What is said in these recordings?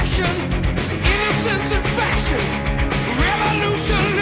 innocence and fashion, revolution.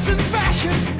rights and fashion.